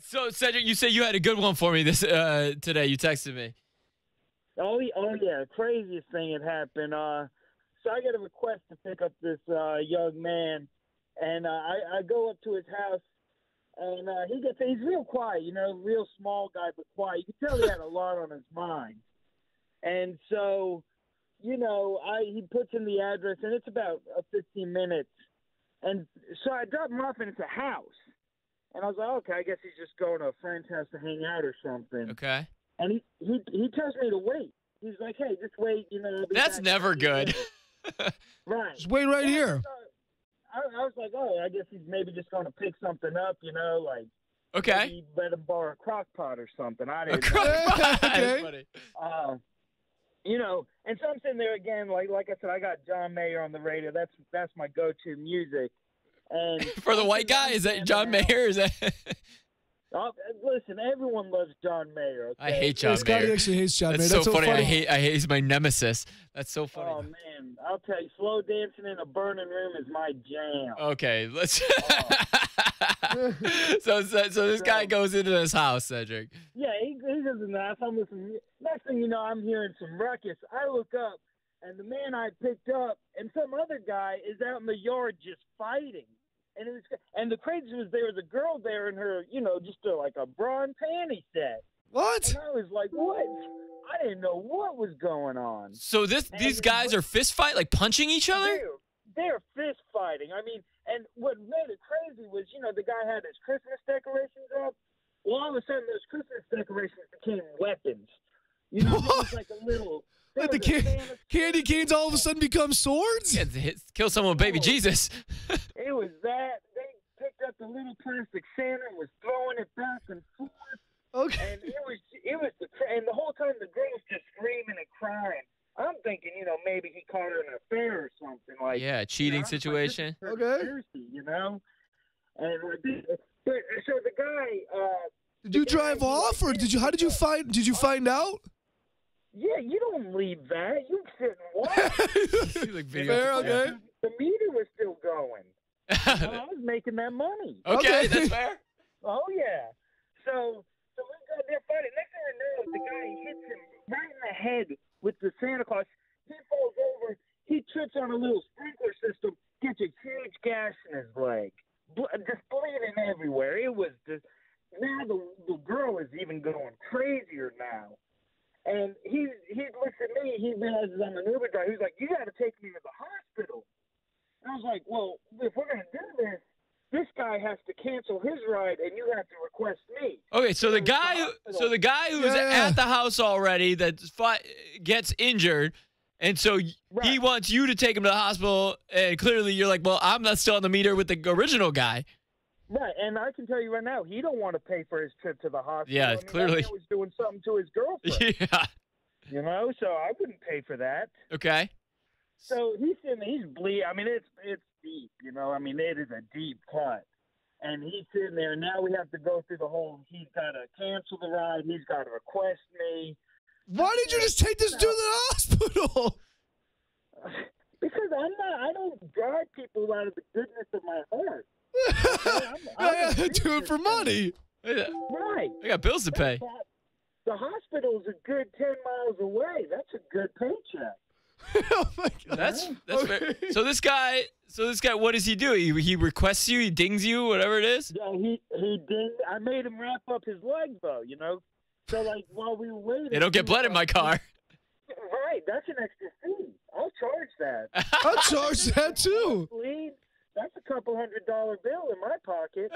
So Cedric, you said you had a good one for me this uh, today. You texted me. Oh, yeah, oh yeah, craziest thing had happened. Uh, so I get a request to pick up this uh, young man, and uh, I, I go up to his house, and uh, he gets he's real quiet, you know, real small guy but quiet. You can tell he had a lot on his mind, and so, you know, I he puts in the address, and it's about uh, 15 minutes, and so I drop him off, and it's a house, and I was like, okay, I guess he's just going to a friend's house to hang out or something. Okay. And he, he he tells me to wait. He's like, hey, just wait. You know, That's back never good. right. Just wait right here. So I, I was like, oh, I guess he's maybe just going to pick something up. You know, like Okay. maybe let him borrow a crock pot or something. I didn't. know. crock pot. Okay. Uh, you know, and so I'm sitting there again, like like I said, I got John Mayer on the radio. That's that's my go-to music. Um, and For the white guy, is that John. Mayer? Is that? Oh, listen, everyone loves John Mayer. I hate John Yeah, Scotty Mayer. actually hates John That's Mayer. so, That's so funny. funny. I hate. I hate. He's my nemesis. That's so funny. Oh man, I'll tell you, slow dancing in a burning room is my jam. Okay, let's. so, so, so this guy goes into this house, Cedric. Yeah, he, he doesn't ask. I'm listening. Next thing you know, I'm hearing some ruckus. I look up, and the man I picked up and some other guy is out in the yard just fighting. And it was, and the crazy was there was a girl there in her, you know, just a, like a bra and panty set. What? And I was like, what? I didn't know what was going on. So this these guys are fist fight, like punching each other. They're, they're fist fighting. I mean, and what made it crazy was, you know, the guy had his Christmas decorations up. Well, all of a sudden, those Christmas decorations became weapons. You know, there was like a little. there Like the was can- Santa- candy canes all of a sudden become swords? Yeah, hit, kill someone with baby Oh. Jesus. It was that they picked up the little plastic Santa and was throwing it back and forth, Okay. and it was it was the and the whole time the girl's just screaming and crying. I'm thinking, you know, maybe he caught her in an affair or something like. yeah, cheating I'm like, this situation. is Okay. You know, and uh, but so the guy, uh, Did you drive off, or did you? How did you find? Did you find out? yeah, you don't leave that. You sit and watch. like video. Fair, okay. the meter was still going. Well, I was making that money. okay, Okay. that's fair. Oh yeah. So so we go there fighting. Next thing I know, the guy hits him right in the head with the Santa Claus. He falls over. He trips on a little sprinkler system. Gets a huge gash in his leg. Bl- just bleeding everywhere. It was just now the the girl is even going crazier now. And he he looks at me. He realizes I'm an Uber driver. He's like, "You got to take me to the hospital." And I was like, "Well, if we're gonna do this, this guy has to cancel his ride, and you have to request me." Okay, so the Go to the guy, so the guy who's Yeah. at the house already that fi- gets injured, and so y- he wants you to take him to the hospital, and clearly you're like, well, I'm not still on the meter with the original guy. Right, and I can tell you right now, he don't want to pay for his trip to the hospital. Yeah, I mean, clearly. guy was doing something to his girlfriend, yeah. you know. So I wouldn't pay for that. Okay. So he's sitting, there, he's bleeding. I mean, it's it's deep, you know. I mean, it is a deep cut, and he's sitting there. Now we have to go through the whole. He's got to cancel the ride. He's got to request me Why did you just take this dude to the hospital? because I'm not. I don't drive people out of the goodness of my heart. I'm- I'm I a do it for money. Right. I got bills to pay. The hospital's a good ten miles away. That's a good paycheck. oh my god. That's that's fair. So this guy, so this guy, what does he do? He, he requests you, he dings you, whatever it is. Yeah, he he did. I made him wrap up his leg though. You know, so like while we were waiting, They don't get blood in my car. Right, that's an extra fee. I'll charge that. I'll charge that too. Bleed. That's a couple hundred dollar bill in my pocket.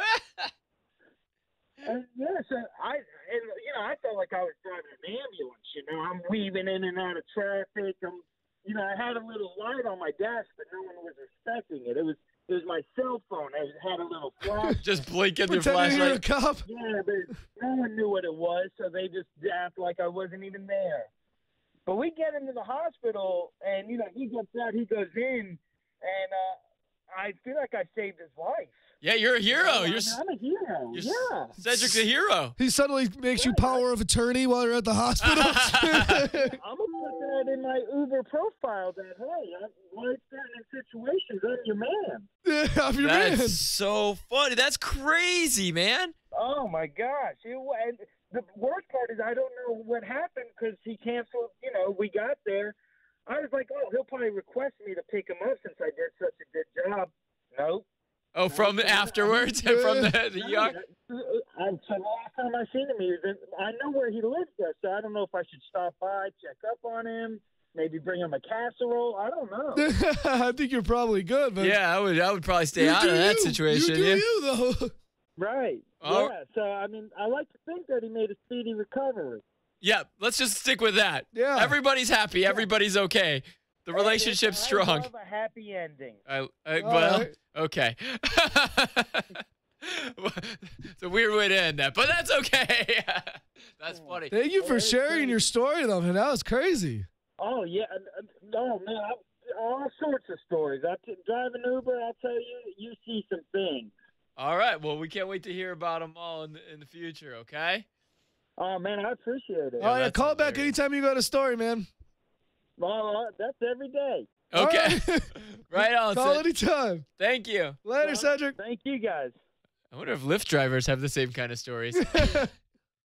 And yeah, so I, and you know, I felt like I was driving an ambulance. You know, I'm weaving in and out of traffic. I'm, you know, I had a little light on my desk, but no one was expecting it. It was, it was my cell phone. It had a little flash. Just blinking your Pretending you're a flashlight. cop. yeah, but no one knew what it was, so they just acted like I wasn't even there. But we get him to the hospital, and you know, he gets out, he goes in, and uh, I feel like I saved his life. Yeah, you're a hero. I You're, mean, s- I'm a hero. you're yeah. Cedric's a hero. He suddenly makes you power of attorney while you're at the hospital. I'm gonna put that in my Uber profile. That hey, I'm life threatening situations. I'm your man. yeah, I'm your That's man. so funny. That's crazy, man. Oh Oh my gosh! It, and the worst part is I don't know what happened because he canceled. You know, we got there. I was like, oh, he'll probably request me to pick him up since I did such a good job. Nope. Oh, from afterwards and from the, the yacht. I, so the last time I seen him, he was in, I know where he lives there, so I don't know if I should stop by, check up on him, maybe bring him a casserole. I don't know. I think you're probably good, but Yeah, I would. I would probably stay You out do of that you. situation. You do yeah. you though. right. Oh. Yeah. So I mean, I like to think that he made a speedy recovery. Yeah, let's just stick with that. Yeah. Everybody's happy. Everybody's okay. The relationship's I strong. love a happy ending. I, I, well, right. okay. it's a weird way to end that, but that's okay. that's oh, funny. Thank you for sharing your story though, man. That was crazy. Oh yeah, and- and- oh man, I, all sorts of stories. I t- drive an Uber. I'll tell you, you see some things. All right. Well, we can't wait to hear about them all in the, in the future. Okay. Oh man, I appreciate it. oh yeah, that's call back anytime you got a story, man. Oh, that's every day. Okay. right. right on. Call Sid. anytime. Thank you. Later, Well, Cedric. Thank you guys. I wonder if Lyft drivers have the same kind of stories.